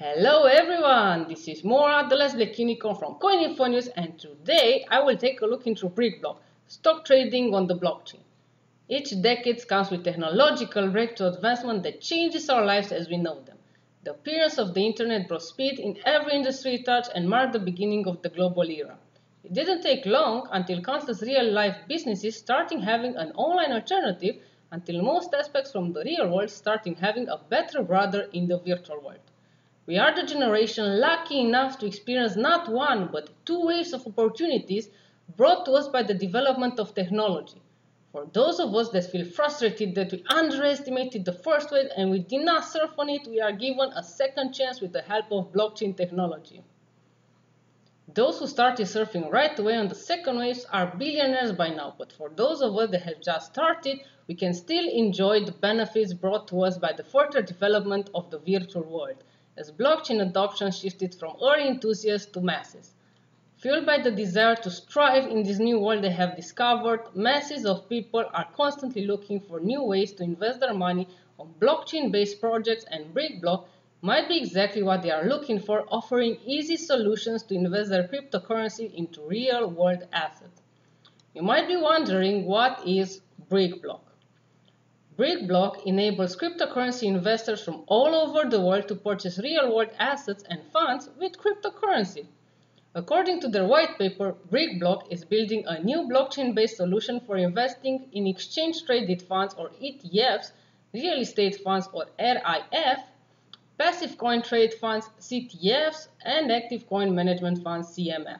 Hello everyone, this is Maura the Last Black Unicorn from CoinInfo News and today I will take a look into BrickBlock, stock trading on the blockchain. Each decade comes with technological breakthrough advancement that changes our lives as we know them. The appearance of the internet brought speed in every industry it touched and marked the beginning of the global era. It didn't take long until countless real-life businesses starting having an online alternative until most aspects from the real world starting having a better brother in the virtual world. We are the generation lucky enough to experience not one but two waves of opportunities brought to us by the development of technology. For those of us that feel frustrated that we underestimated the first wave and we did not surf on it, we are given a second chance with the help of blockchain technology. Those who started surfing right away on the second waves are billionaires by now, but for those of us that have just started, we can still enjoy the benefits brought to us by the further development of the virtual world as blockchain adoption shifted from early enthusiasts to masses. Fueled by the desire to strive in this new world they have discovered, masses of people are constantly looking for new ways to invest their money on blockchain-based projects and BrickBlock might be exactly what they are looking for, offering easy solutions to invest their cryptocurrency into real-world assets. You might be wondering what is BrickBlock. BrickBlock enables cryptocurrency investors from all over the world to purchase real-world assets and funds with cryptocurrency. According to their white paper, BrickBlock is building a new blockchain-based solution for investing in exchange-traded funds or ETFs, real estate funds or RIF, passive coin trade funds CTFs, and active coin management funds CMF.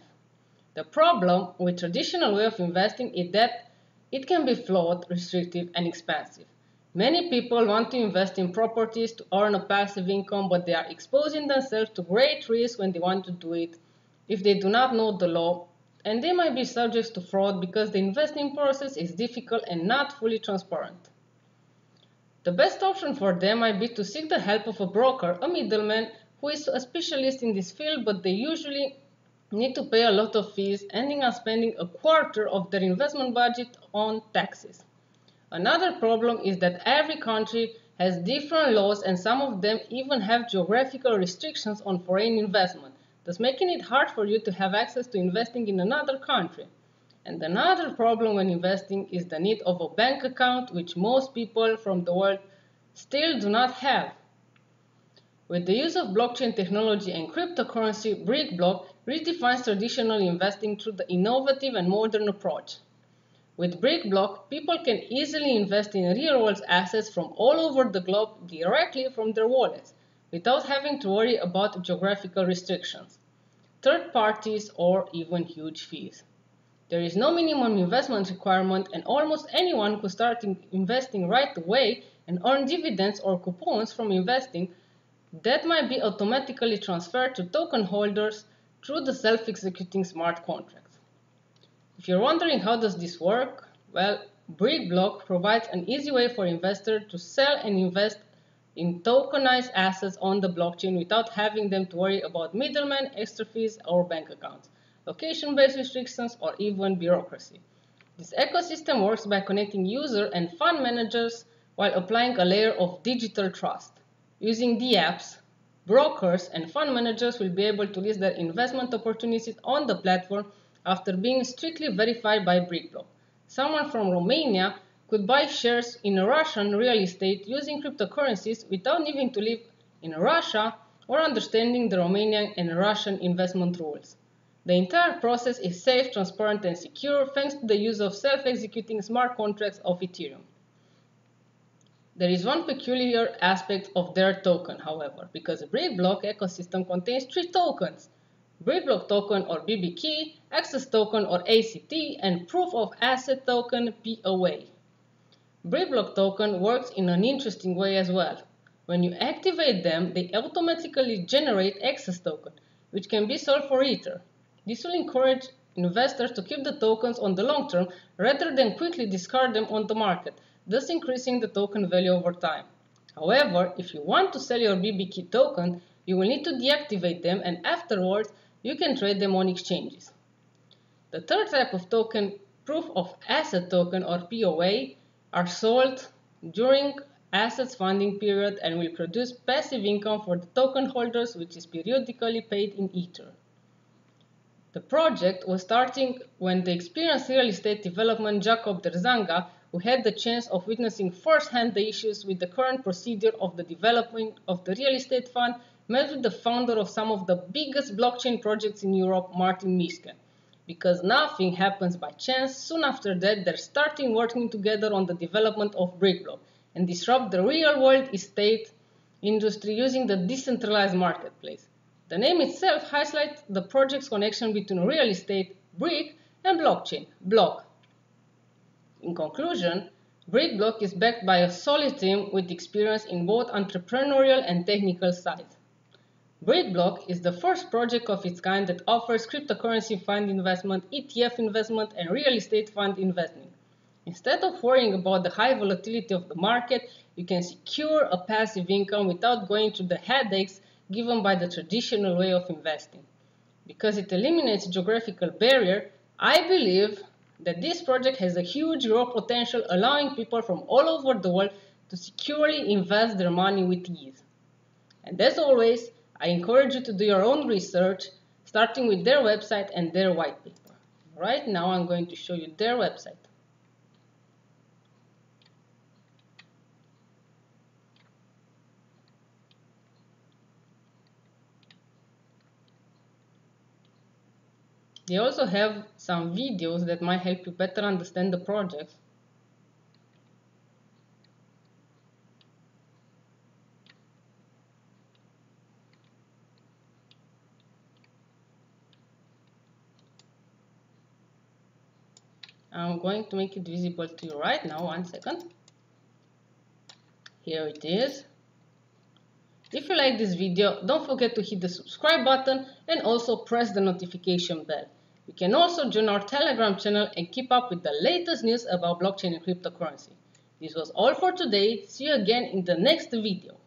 The problem with traditional way of investing is that it can be flawed, restrictive, and expensive. Many people want to invest in properties to earn a passive income, but they are exposing themselves to great risk when they want to do it if they do not know the law, and they might be subject to fraud because the investing process is difficult and not fully transparent. The best option for them might be to seek the help of a broker, a middleman, who is a specialist in this field, but they usually need to pay a lot of fees, ending up spending a quarter of their investment budget on taxes. Another problem is that every country has different laws and some of them even have geographical restrictions on foreign investment, thus making it hard for you to have access to investing in another country. And another problem when investing is the need of a bank account, which most people from the world still do not have. With the use of blockchain technology and cryptocurrency, BrickBlock redefines traditional investing through the innovative and modern approach. With BrickBlock, people can easily invest in real-world assets from all over the globe directly from their wallets, without having to worry about geographical restrictions, third parties, or even huge fees. There is no minimum investment requirement and almost anyone could start investing right away and earn dividends or coupons from investing that might be automatically transferred to token holders through the self-executing smart contract. If you're wondering how does this work, well, BrickBlock provides an easy way for investors to sell and invest in tokenized assets on the blockchain without having them to worry about middlemen, extra fees, or bank accounts, location-based restrictions, or even bureaucracy. This ecosystem works by connecting user and fund managers while applying a layer of digital trust. Using the apps, brokers and fund managers will be able to list their investment opportunities on the platform after being strictly verified by BrickBlock. Someone from Romania could buy shares in Russian real estate using cryptocurrencies without needing to live in Russia or understanding the Romanian and Russian investment rules. The entire process is safe, transparent, and secure thanks to the use of self-executing smart contracts of Ethereum. There is one peculiar aspect of their token, however, because the BrickBlock ecosystem contains three tokens, BrickBlock token or BBK, Access token or ACT, and Proof of Asset token POA. BrickBlock token works in an interesting way as well. When you activate them, they automatically generate Access token, which can be sold for Ether. This will encourage investors to keep the tokens on the long term rather than quickly discard them on the market, thus increasing the token value over time. However, if you want to sell your BBK token, you will need to deactivate them and afterwards you can trade them on exchanges. The third type of token, proof of asset token or POA, are sold during assets funding period and will produce passive income for the token holders which is periodically paid in Ether. The project was starting when the experienced real estate development Jacob Drzazga, who had the chance of witnessing firsthand the issues with the current procedure of the development of the real estate fund, met with the founder of some of the biggest blockchain projects in Europe, Martin Mischke. Because nothing happens by chance, soon after that they're starting working together on the development of Brickblock and disrupt the real world estate industry using the decentralized marketplace. The name itself highlights the project's connection between real estate, brick, and blockchain, block. In conclusion, Brickblock is backed by a solid team with experience in both entrepreneurial and technical sides. Brickblock is the first project of its kind that offers cryptocurrency fund investment, ETF investment, and real estate fund investing. Instead of worrying about the high volatility of the market, you can secure a passive income without going through the headaches given by the traditional way of investing. Because it eliminates geographical barrier, I believe that this project has a huge growth potential allowing people from all over the world to securely invest their money with ease. And as always, I encourage you to do your own research, starting with their website and their white paper. Right now I'm going to show you their website. They also have some videos that might help you better understand the project. I'm going to make it visible to you right now, one second. Here it is. If you like this video, don't forget to hit the subscribe button and also press the notification bell. You can also join our Telegram channel and keep up with the latest news about blockchain and cryptocurrency. This was all for today. See you again in the next video.